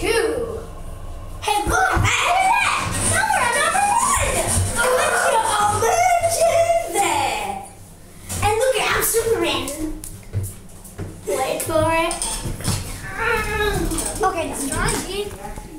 two. Hey, look at that! Look at that! Number one! A legend! A legend! And look at I'm Superman. Wait for it. Okay, now try.